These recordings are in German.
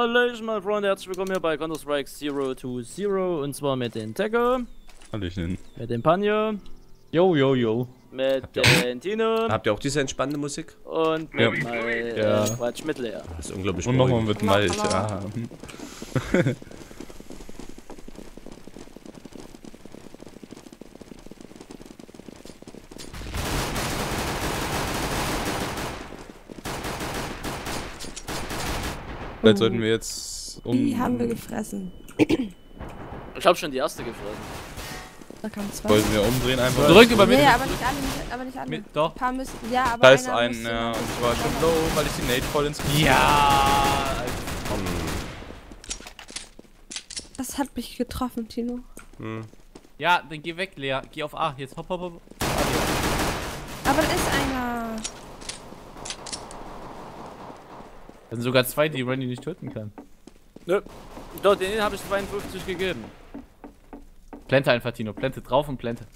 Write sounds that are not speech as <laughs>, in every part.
Hallöchen, meine Freunde, herzlich willkommen hier bei Counter-Strike 0 to 0 und zwar mit den Teco, Hallöchen. mit dem Panjo, Jo, jo, jo. mit auch- den Tino Habt ihr auch diese entspannende Musik? und mit Ja. mal, Ja. Quatsch mit Lea. Das ist unglaublich Und nochmal mit Malt. Ja. <laughs> Vielleicht sollten wir jetzt um. Die haben wir gefressen. Ich hab schon die erste gefressen. Da kamen zwei. Wollten wir umdrehen einfach? Zurück über Nee, Mitte. aber nicht alle, nicht, aber nicht alle. Mit, doch. Ein paar müssten, ja, aber Da ist einer ein, ja, und ich war schon low, weil ich die Nate voll ins Knie. Ja. Das hat mich getroffen, Tino. Hm. Ja, dann geh weg, Lea. Geh auf A. Jetzt hopp, hopp, hopp. Aber da ist einer. Da sind sogar zwei, die Randy nicht töten kann. Nö. Doch, den habe ich 52 gegeben. Plante einfach, Tino. Plante drauf und plante.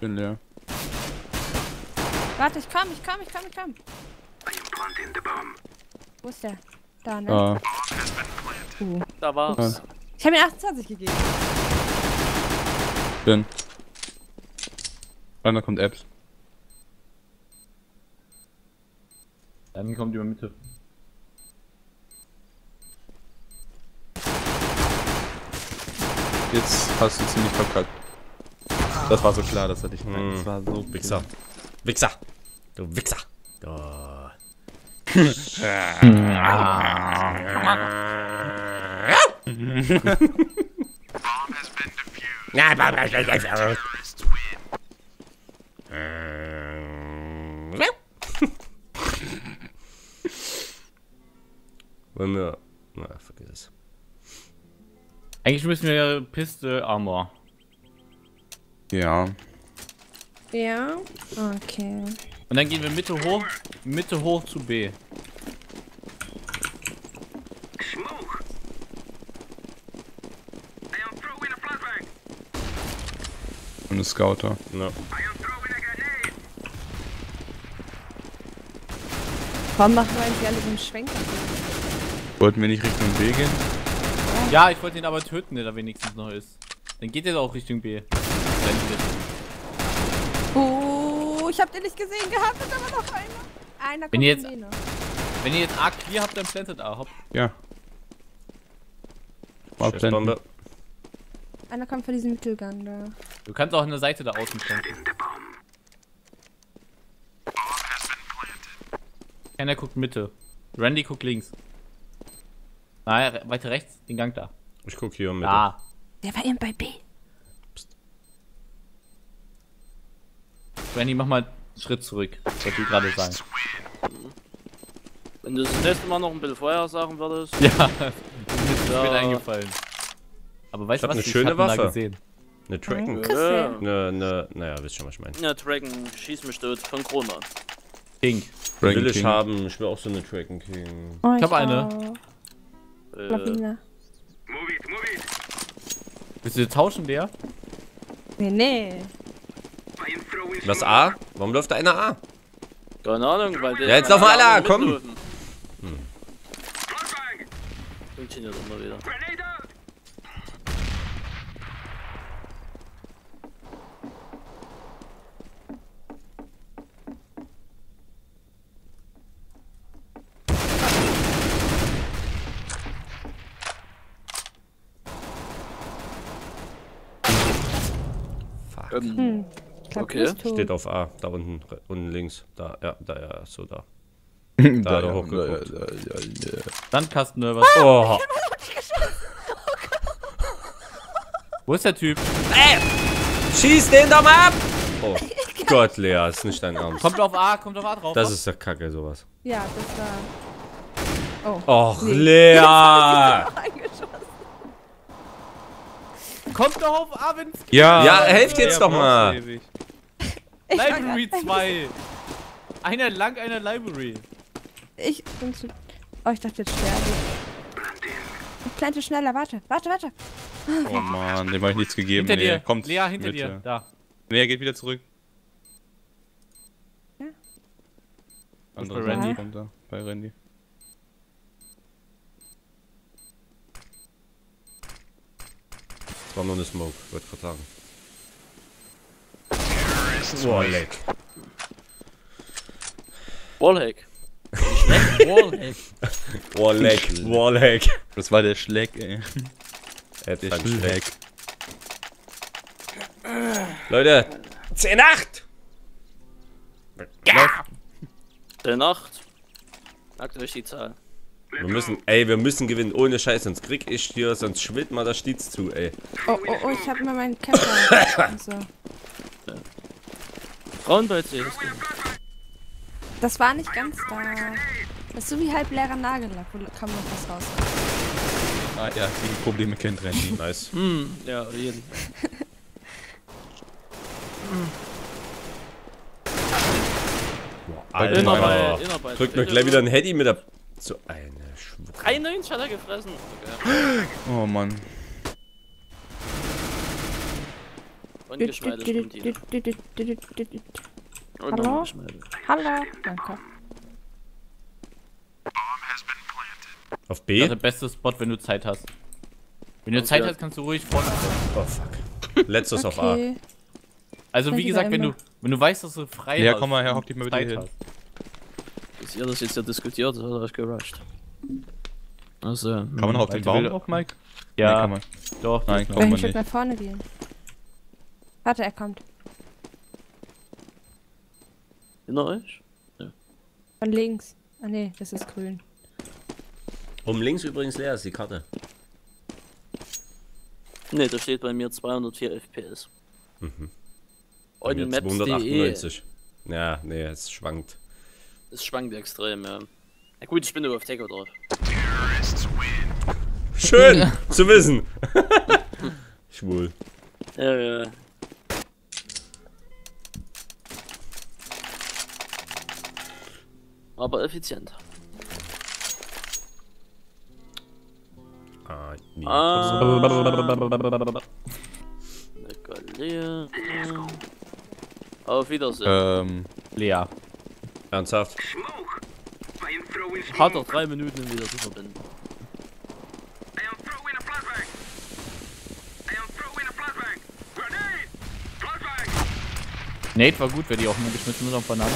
bin leer. Warte, ich komm, ich komm, ich komm, ich komm. Wo ist der? Da, ne? Ah, Uh. Da war's. Ich habe ihm 28 gegeben. bin. Einer kommt Apps. Dann kommt über Mitte. Jetzt hast du ziemlich verkackt. Das war so klar, das hatte ich nicht. Hm. Das war so Wichser. Wichser. Du Wichser. Du. <laughs> <laughs> Wollen wir. Na, vergiss es. Eigentlich müssen wir Piste Armor. Ja. Ja. Okay. Und dann gehen wir Mitte hoch. Mitte hoch zu B. Und ein Scouter. Ja. Warum machen wir eigentlich alle so einen Schwenker? Wollten wir nicht Richtung B gehen? Ja, ich wollte ihn aber töten, der da wenigstens noch ist. Dann geht er auch Richtung B. Oh, ich hab den nicht gesehen gehabt, und da war noch einer. Einer kommt Wenn ihr jetzt- denen. Wenn ihr jetzt A clear habt, dann plantet A. Hopp. Ja. Mal. Bombe. Einer kommt von diesem Mittelgang da. Du kannst auch an der Seite da außen planten. Keiner guckt Mitte. Randy guckt links. Nein, weiter rechts, den Gang da. Ich guck hier mit. Da. Der war eben bei B. Randy, mach mal einen Schritt zurück. Wollte ich gerade sagen. Wenn du das nächste Mal noch ein bisschen vorher sagen würdest. <laughs> Ja, mir ist Ja. mir eingefallen. Aber weißt Ich du was? eine schöne hab ihn da Waffe. gesehen. Eine Tracken. Ja. Ne, ne, naja, wisst schon, was ich meine. Ja, Dragon, schieß mich tot von Krona. King. Dragon Will ich haben. Ich will auch so eine Tracken King. Oh, Ich hab eine. auch. Äh, Lawine. Willst du tauschen, der? Nee, nee. Was A? Warum läuft da einer A? keine Ahnung, weil der. Ja, jetzt laufen alle, anderen komm. mitlaufen. Funktioniert immer wieder. Ähm, Hm. Okay. Steht auf A. Da unten, unten links. Da, ja, da, ja, so da. <laughs> Da, hat er ja, hochgeguckt. ja, ja, ja, ja. Sandkasten oder was? Oh, Wo ist der Typ? schieß den doch mal ab! Oh <laughs> Gott, Lea, ist nicht dein Ernst. Kommt auf A, kommt auf A drauf. Das ist ja kacke, sowas. Ja, das war. Och, Nee. Lea! <laughs> Kommt doch auf A, wenn's Ja, Ja, helft jetzt doch mal. Library grad- 2. Einer lang, einer Library. Ich bin zu. Oh, ich dachte, jetzt sterbe ich. Plante schneller, warte, warte, warte. Oh man, dem habe ich nichts gegeben. Hinter nee. dir. Kommt Lea, hinter Mitte. dir. Da. Nee, geht wieder zurück. Ja. Andere bei Randy. kommt da. Bei Randy. War nur eine Smoke, wollte gerade sagen. Wallhack. Wallhack. Boah, leck. Das war der Schleck, ey. Jetzt Der ein Schleck. Leute, 10 8! Der Nacht. Sagt euch die Zahl. Wir müssen, ey, wir müssen gewinnen, ohne Scheiß, sonst krieg ich hier, sonst schwillt mal das Stiez zu, ey. Oh, oh, oh, ich habe mir meinen Camper. <laughs> so. Frauenball zählst du. Das war nicht ganz da. Das ist so wie halb leerer Nagellack, wo kaum noch was raus. Ah ja, die Probleme kennt Randy. <laughs> Nice. Hm, ja, jeden. Alter, Inarbeit, Inarbeit. drückt mir gleich wieder ein Handy mit der... So eine Schwuppe. 93 hat er gefressen. Okay. Oh Mann. Und geschmeidet Hallo? Hallo. Danke. Auf Das B? ist der beste Spot, wenn du Zeit hast. Wenn du Zeit ja. hast, kannst du ruhig vorne. Oh fuck. Letztes auf A. Okay. Also wie gesagt, wenn du, wenn du weißt, dass du frei Ja, hast. komm mal her, hock dich mal wieder Zeit hin. hast. Ihr das jetzt ja diskutiert, hat er euch gerusht. Also, Kann man noch auf den Baum auch, Mike? Ja, Nee, kann man. doch. Nein, kann man Ich würde nicht. nach vorne gehen. Warte, er kommt. hinter euch? Von links. Ah nee, das ist grün. Um links übrigens leer ist die Karte. Ne, da steht bei mir 204 FPS. Bei Und mir Maps.de, 298. Ja, nee, es schwankt. Es schwankt extrem, ja. Na gut, ich bin nur auf Techo drauf. Schön zu wissen. <laughs> Schwul. Ja, ja. Aber effizient. Ah, nee. Ah, lecker leer. Auf Wiedersehen. Ähm, Lea. Ernsthaft? Hat doch drei Minuten, um wieder zu verbinden. Nate war gut, wer die auch mal geschmissen hat auf Banane.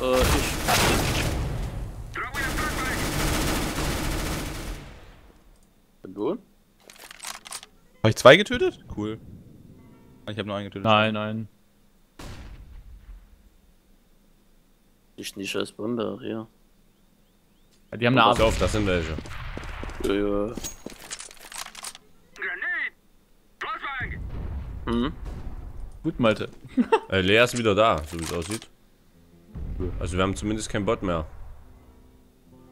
Äh, ich. Und du? hab ich zwei getötet? Cool. Ich habe nur einen getötet. Nein, nein. Ich nicht als Bombe, ach ja. Ja, Die haben eine Pass Art. auf, das sind welche. Ja, ja. Hm? Gut, Malte. <laughs> <laughs> Äh, Lea ist wieder da, so wie es aussieht. Also wir haben zumindest keinen Bot mehr.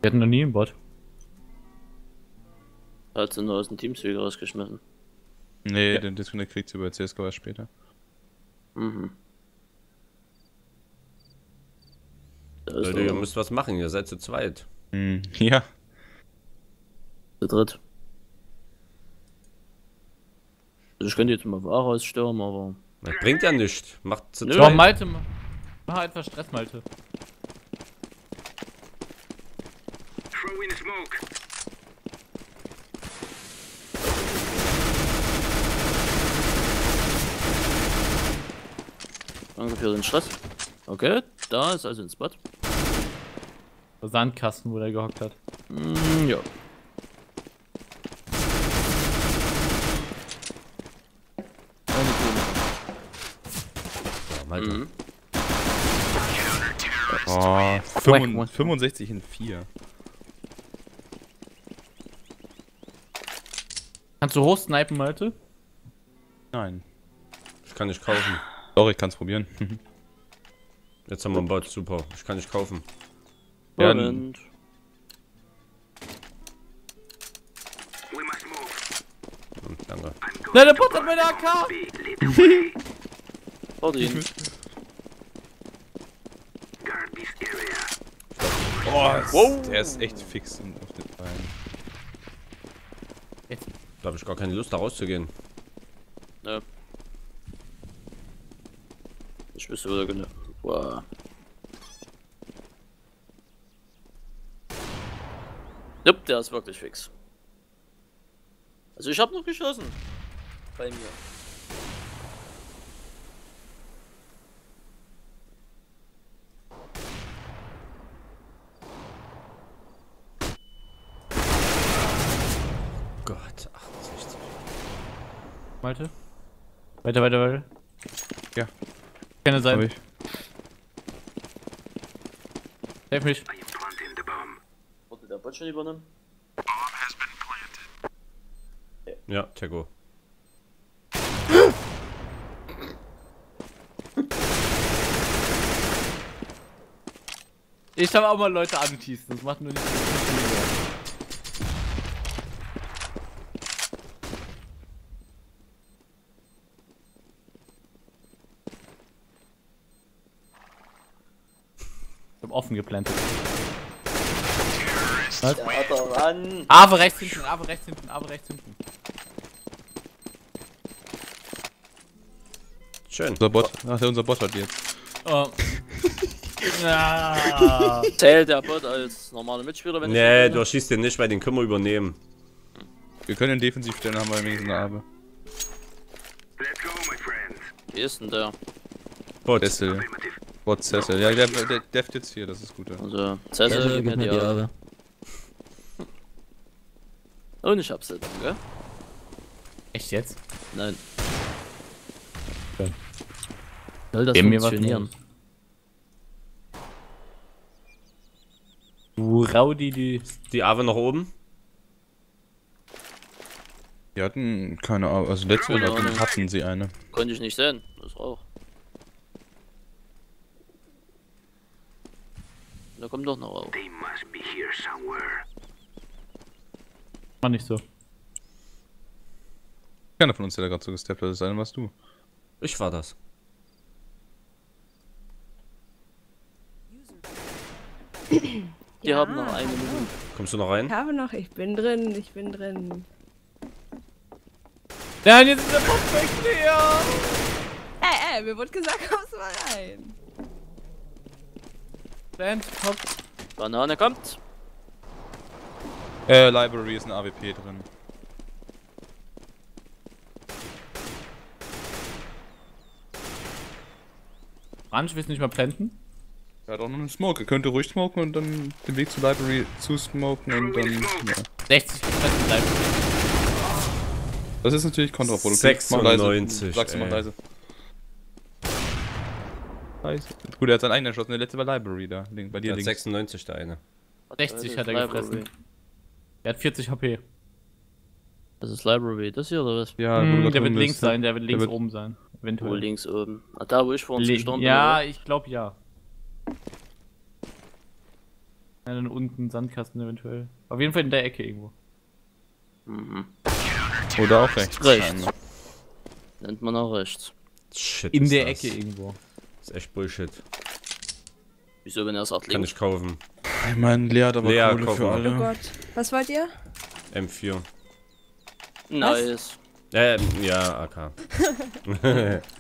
Wir hatten noch nie einen Bot. Hat sie nur aus dem Teamspeak rausgeschmissen. Nee, den Disconnect kriegt sie über CSGO erst später. Mhm. Da ist Leute, ihr müsst was machen, ihr seid zu zweit. Hm, ja. zu dritt. Also ich könnte jetzt mal Ware ausstürmen, aber. Das bringt ja nichts. Macht zu Nö. Doch, zweit. Malte, mach mach etwas Stress, Malte. Danke für den Stress. Okay, da ist also ein Spot. Sandkasten, wo der gehockt hat. Mm, ja. Malte. Mhm. Oh, 65, 65 in 4. Kannst du hoch snipen, Malte? Nein. Ich kann nicht kaufen. Doch, ich kann's probieren. Jetzt haben wir einen Bot, super. Ich kann nicht kaufen. Ja, Moment. Hm, danke. Nein, der Bot hat meine AK! Warte ihn. Oh, der ist echt fix auf den Beinen. Da habe ich gar keine Lust, da rauszugehen. Ja. Ich wüsste wieder genau. Wow. Der ist wirklich fix. Also ich hab noch geschossen. bei mir. Gott, 68. Malte? Weiter, weiter, weiter. Ja. Keine sein. ich. Hilf mich. Wurde der Bot schon übernommen? Ja, Tego. Ich habe auch mal Leute anschießen, das macht nur nicht so viel Ich hab offen geplantet. Er ran. Ave rechts hinten, Ave rechts hinten, Ave rechts hinten. Schön. Unser Bot. Ach, unser Bot hat jetzt. Oh. <laughs> ja. Zählt der Bot als normaler Mitspieler, wenn Nee, du schießt den nicht, weil den können wir übernehmen. Wir können den defensiv stellen, haben wir wenigstens eine Arbe. Wie ist denn der? Bot. Cecil. Bot Cecil. Ja, der, der deft jetzt hier, das ist gut. Ja. Also, Cecil, Ja, gib kennt mir die. Arbe. Und ich hab's jetzt, gell? Echt jetzt? Nein. Soll das was funktionieren? Du Raudi, die. Die Ave nach oben. Die hatten keine Arbe. Also Mal Keine hatten, hatten sie eine. Konnte ich nicht sehen. Das Rauch. Da kommt doch noch Rauch. Mach nicht so. Keiner von uns, der da gerade so gesteppt hat, das eine warst du. Ich war das. Die haben noch eine Minute. Kommst du noch rein? Ich habe noch, ich bin drin, ich bin drin. Nein, jetzt ist der Pop weg, Lea! Ey, ey, mir wurde gesagt, <laughs> kommst mal rein. Plant, Pop. Banane kommt. Äh, Library ist ein AWP drin. Ranch, willst du nicht mal planten? Er hat auch noch einen Smoke. Er könnte ruhig smoken und dann den Weg zur Library zu smoken und dann. Ja. 60 Prozent bleiben. Das ist natürlich kontraproduktiv. Mach leise. 96, Sagst du mal leise. Leise. Gut, er hat seinen eigenen erschossen. Der letzte war Library da. Link, bei dir Der hat links. 96 der eine. 60 hat er Library. gefressen. Er hat 40 HP. Das ist Library, das hier oder was? Ja, Hm, der wird links bist. sein, der wird links wird- oben sein. Wo Eventuell. links oben? Ah, da wo ich vor uns Le- gestorben bin. ja, ich glaube ja. Ja, dann unten Sandkasten eventuell. Auf jeden Fall in der Ecke irgendwo. Mhm. Oder auch rechts. Rechts. Nennt man auch rechts. Shit. In der das. Ecke irgendwo. Das ist echt Bullshit. Wieso, wenn er sagt Kann links? ich kaufen. Ich meine, Lea hat aber Lea, Kohle guck für mal. Oh alle. Gott. Was wollt ihr? M4. Nice. Ähm, ja, AK. <laughs> <laughs>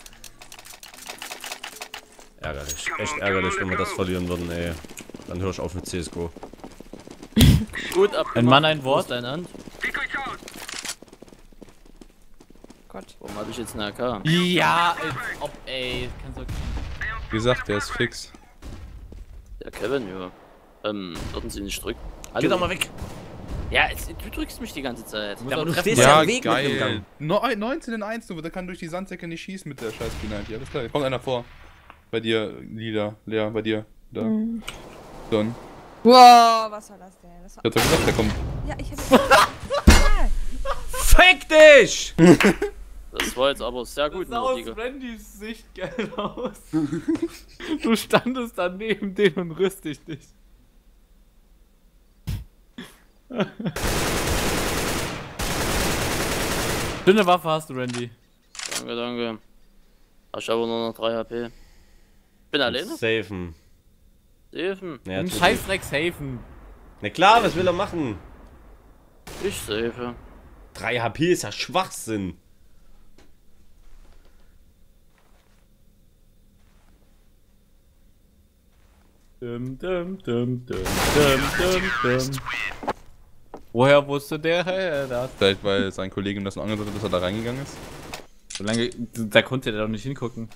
ärgerlich. Echt ärgerlich, wenn wir das verlieren würden, ey. Dann hör ich auf mit CSGO. <laughs> Gut ab. Ein Mann, ein Wort. Deine Hand. Gott. Warum habe ich jetzt eine AK? Ja, als ob, ey. Kannst du. Wie gesagt, der ist fix. Der Kevin, ja. Ähm, würden Sie nicht drücken? Hallo? Geh doch mal weg. Ja, es, du drückst mich die ganze Zeit. Ja, aber du stehst ja im Weg mit dem geil. Gang. No, 19 in 1 nur, der kann durch die Sandsäcke nicht schießen mit der scheiß P90. Alles klar, kommt einer vor. Bei dir, Lila, Lea, bei dir. Da. Mhm. Dann. Wow, was war das denn? Das war Ich hab doch gesagt, der kommt. ja, ich hätte. Fick dich! <laughs> Das war jetzt aber sehr gut, Das sah aus. Randys Sicht geil aus. <laughs> du standest daneben dem und rührst dich nicht. Dünne Waffe hast du, Randy. Danke, danke. Hast aber nur noch 3 HP. Bin alleine? Safen. Safen. Ja, Scheißdreck safen. Na klar, was will er machen? Ich safe. 3 HP ist ja Schwachsinn. Dum, dum, dum, dum, dum, dum, dum. Woher wusste der Herr das? Vielleicht, weil sein Kollege ihm das noch angedeutet hat, dass er da reingegangen ist. Solange, da konnte der doch nicht hingucken.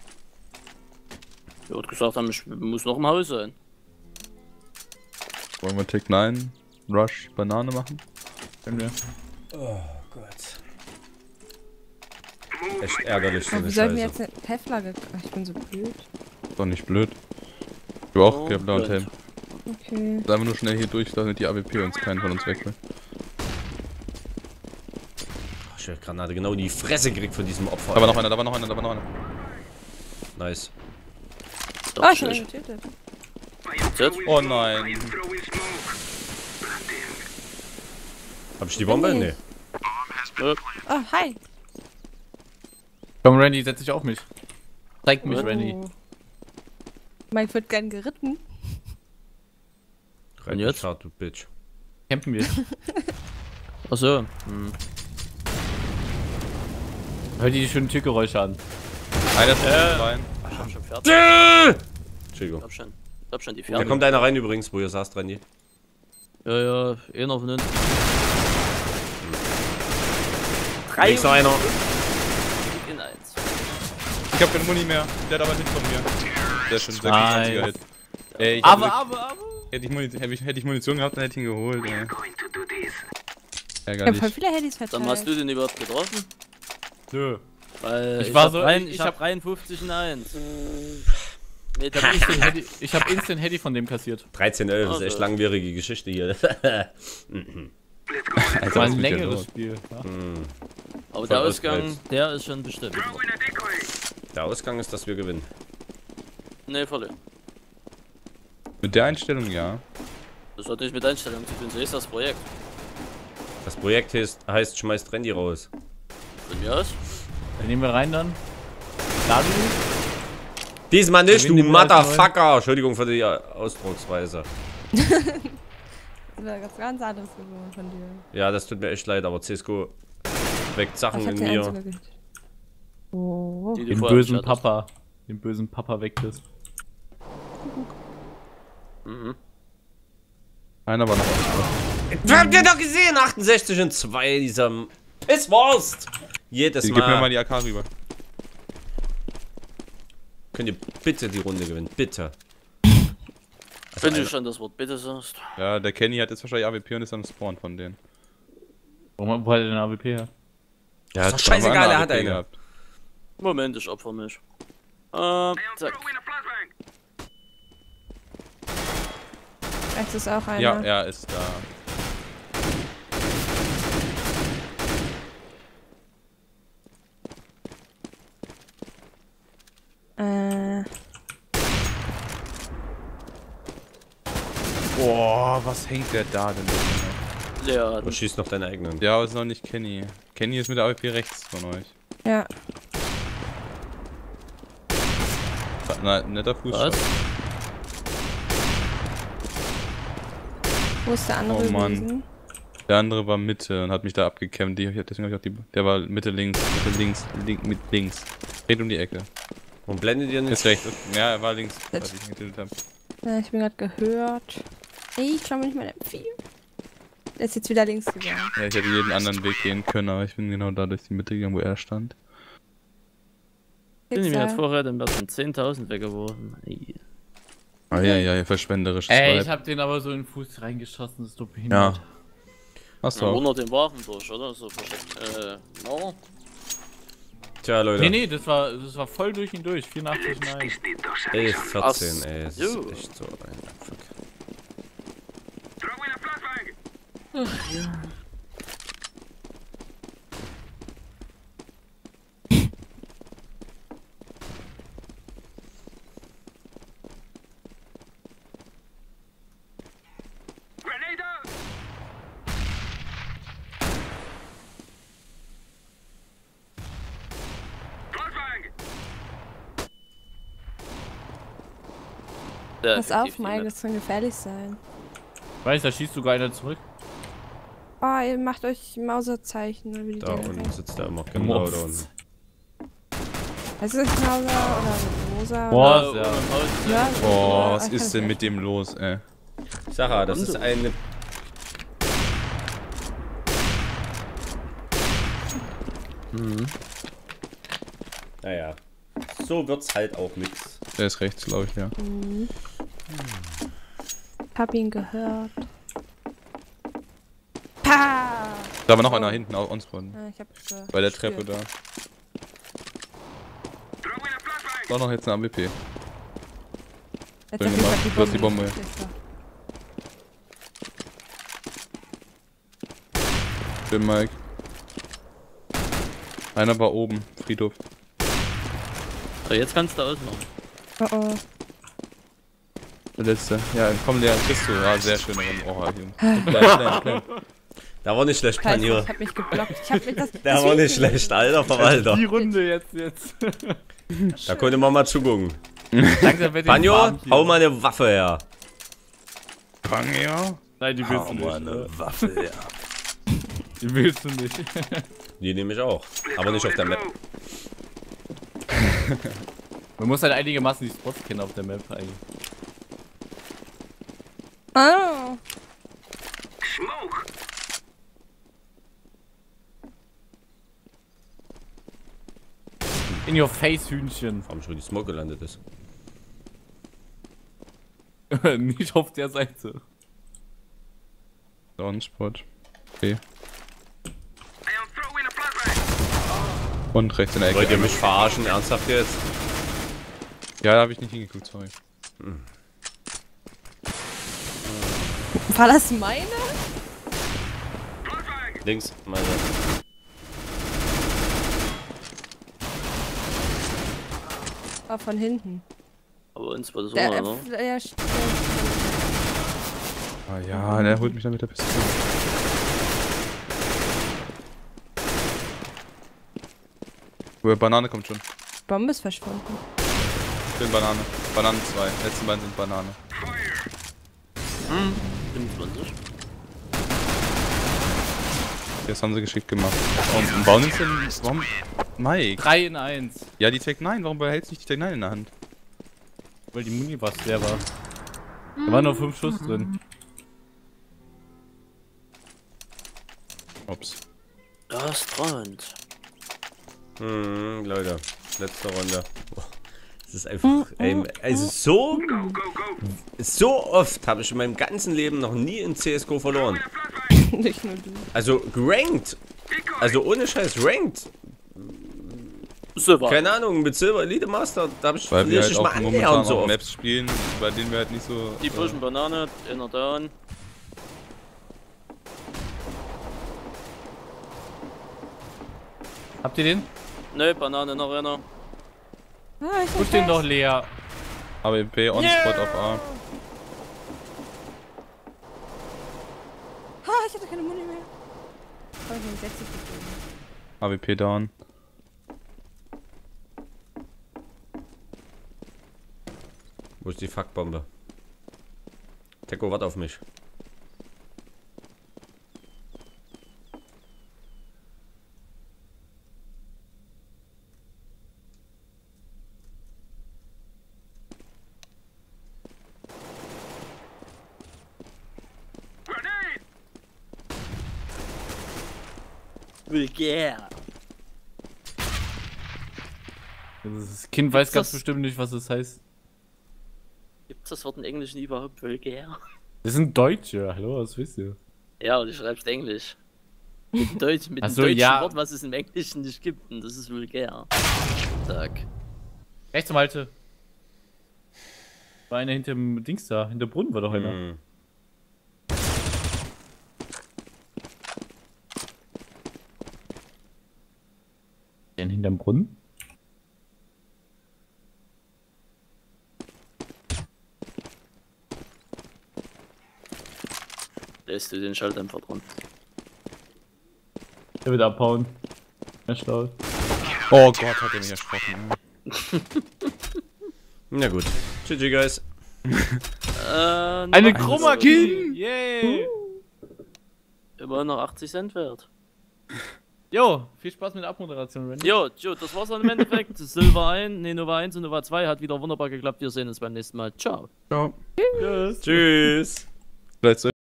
Er hat gesagt, haben, ich muss noch im Haus sein. Wollen wir Tick 9, Rush, Banane machen? Können wir. Oh Gott. Echt ärgerlich, so eine wie sollten wir Scheiße. jetzt eine gekriegt? Ich bin so blöd. Ist doch nicht blöd. Du auch, Oh, blau und. Helm. Okay. Jetzt einfach nur schnell hier durch, damit die AWP uns keinen von uns. Oh, ich hab Granate genau in die Fresse gekriegt von diesem Opfer. Da war noch einer, da war noch einer, da war noch einer. Nice. Ist Oh, doch ich schlecht. getötet. Jetzt? Oh nein. Hab ich die Bombe? Nee. Äh, Oh, hi. Komm, Randy, setz dich auf mich. Zeig mich, Oh. Randy. Mike wird gern geritten. Rein jetzt? Hart, du Bitch. Campen wir. <laughs> Achso. Hm. Hör dir die schönen Türgeräusche an. Einer ist rein. Ich hab schon fertig. Äh! Ich Entschuldigung. hab schon, ich hab schon die Da Pferde. kommt einer rein übrigens, wo ihr saßt, Randy. Ja, ja, einer von uns. Links noch einer. in eins. Ich hab keine Muni mehr. Der hat aber nicht von mir. Sehr schön, 26er Nice. Hit. Ey, ich Aber, aber, aber. hätte, ich Munition, hätte, ich, hätte ich Munition gehabt, dann hätte ich ihn geholt, ey. Ich hab voll Ärgerlich. viele Handys verteilt. Dann hast du den überhaupt getroffen? Nö. Weil Ich ich, war hab so- rein, ich ich, hab- hab rein 50 in 1. Nee, <laughs> Ich hab instant Handy, ich hab instant Handy von dem kassiert. 13, 11, das ist echt Also. langwierige Geschichte hier. <laughs> Das war ein längeres? Spiel. Ja. aber der voll Ausgang, ausgereizt. der ist schon bestimmt. Der Ausgang ist, dass wir gewinnen. Nee, voll. Mit der Einstellung ja. Das hat nicht mit Einstellung zu tun, so ist das Projekt. Das Projekt heißt, heißt schmeißt Randy raus. Von mir aus? Dann nehmen wir rein dann. Laden Diesmal nicht, du Motherfucker! Entschuldigung für die äh, Ausdrucksweise. <laughs> Das wäre was ganz anderes von dir. Ja, das tut mir echt leid, aber CSGO weckt Ach, Sachen in mir. Oh. Den bösen. Papa. Den bösen Papa wegkriegst. Mhm. Einer war noch auf. Habt ihr doch gesehen? 68 und 2, dieser Pisswurst! Jedes Gib mir mal Mal. die AK rüber. Könnt ihr bitte die Runde gewinnen, bitte. Wenn du schon das Wort bitte sagst. Ja, der Kenny hat jetzt wahrscheinlich AWP und ist am Spawn von denen. Warum, wo hat er den AWP her? Ja, Hat scheißegal, aber er hat eine. gehabt. Moment, ich opfer mich. Ähm, zack. Rechts ist auch einer. Ja, er ist da. Äh, Boah, was hängt der da denn? bitte? Ja, Du schießt noch deine eigenen. Ja, aber ist noch nicht Kenny. Kenny ist mit der AWP rechts von euch. ja. Na, netter Fuß. was? Wo ist der andere Oh Mann. gewesen? Der andere war Mitte und hat mich da abgekämmt. Die, deswegen hab ich auch die, der war Mitte links, Mitte links, link, mit links. Red um die Ecke. Und blendet ihr nicht? Ist rechts. Ja, er war links, ich habe. Ja, ich bin gerade gehört. Ey, ich glaube nicht mal der Vieh. Der ist jetzt wieder links gegangen. Ja, ich hätte jeden anderen Weg gehen können, aber ich bin genau da durch die Mitte gegangen, wo er stand. Bin ich mir Pixar. jetzt vorher den von 10.000 weggeworfen. Ey. Ah ja, ja, verschwenderisches Ey, Vibe. ich hab den aber so in den Fuß reingeschossen, das ist doch behindert. Ja. Hast du Ja, auch. unter den Wagen durch, oder? So versteckt. Äh, no. Tja, Leute. Nee, nee, das war, das war voll durch ihn durch. 84 nein. 11, 14, Ach ey. Das ist echt so ein Fuck. Ja, Pass auf, Mike, das kann gefährlich sein. Weißt du, da schießt sogar einer zurück. Oh, ihr macht euch Mauserzeichen. oder wie die Da unten heißen. sitzt er immer. Genau Mops. da unten. Heißt es Mauser oder Rosa? Boah, Ja, ja. ist Boah, was <laughs> ist denn mit dem los, ey? Sarah, das ist eine. Naja. So wird's halt auch nix. Der ist rechts, glaube ich, ja. Hab ihn gehört. Da war noch einer hinten auf uns von. Ja, ich hab gehört. Bei der Treppe da. War noch jetzt eine AWP. Jetzt Schön hab ich hast die Bombe. Ist da. Schön, Mike. Einer war oben, Friedhof. So, jetzt kannst du ausmachen. Oh oh. Der letzte. Ja, komm, der kriegst du. Ja, sehr schön. Oh, Junge. Klein, klein, klein. Da war nicht schlecht, Scheiße, Panier. ich hab mich geblockt. Ich hab mir das. <laughs> Der war nicht schlecht, alter Verwalter. Die Runde jetzt, jetzt. Da konnte man mal zugucken. Panjo, hau mal eine Waffe her. Pangia? Nein, die willst du nicht. Waffe, ja. <laughs> Die willst du nicht. Die nehme ich auch. Aber nicht auf der Map. <laughs> Man muss halt einigermaßen die Spots kennen auf der Map eigentlich. Ah. In your face, Hühnchen. Warum schon die Smoke gelandet ist. <laughs> nicht auf der Seite. Downspot. Okay. Und rechts in der Ecke. Wollt ihr mich verarschen? Ernsthaft jetzt? Ja, da habe ich nicht hingeguckt, sorry. War das meine? Links, meine. War von hinten. Aber uns war das Der, auch, ne? der, der, Ah ja, der holt mich dann mit der Pistole. Uwe, Banane kommt schon. Bombe ist verschwunden. Schön Banane. Bananen 2. Letzten beiden sind Banane. 25. Das haben sie geschickt gemacht. Und warum nimmst du denn. Warum. Mike? 3 in 1. Ja, die Tech 9. Warum behältst du nicht die Tech 9 in der Hand? Weil die Muni was leer war. Da waren nur 5 Schuss drin. Ups. Das träumt. Hm, Leute. Letzte Runde. Boah, Das ist einfach. Ey, also so. So oft habe ich in meinem ganzen Leben noch nie in CSGO verloren. <laughs> Nicht nur du. Also ranked. Also ohne Scheiß ranked. Silber. Keine Ahnung, mit Silver Elite Master, da habe ich Weil wir halt auch mal momentan so. Maps spielen, bei denen wir halt nicht so. Die pushen Banane, inner down. Habt ihr den? Ne, Banane noch einer. Ah, ich Push den doch leer. AWP on Spot auf A. Ah, ich hatte keine Muni mehr. Ich hab 60 gegeben. AWP down. Wo ist die Fuckbombe? Teko, wart auf mich. Vulgär. Das Kind weiß ganz bestimmt nicht, was das heißt. Das Wort im Englischen überhaupt vulgär? Das sind Deutsche, hallo, was wisst ihr? Ja, und du schreibst Englisch. Mit dem, <laughs> Deutsch, mit so, deutschen ja. Wort, was es im Englischen nicht gibt. Und das ist vulgär. Tag. Rechts zum Halte. War einer hinter dem Dings da, hinter dem Brunnen war doch einer. Hm. Den hinterm Brunnen? Lässt du den Schalldämpfer dran. Der wird abhauen. Ja, schlau. Oh Gott, hat er mich erschrocken. <laughs> Na gut. GG, guys. <laughs> Äh, Eine Chroma Key! Yay! Immerhin noch 80 Cent wert. Jo, viel Spaß mit der Abmoderation, Randy. Jo, jo, das war's dann im Endeffekt. <laughs> Silver 1, ne, Nova 1 und Nova 2 hat wieder wunderbar geklappt. Wir sehen uns beim nächsten Mal. Ciao. Ciao. Tschüss. Tschüss. Vielleicht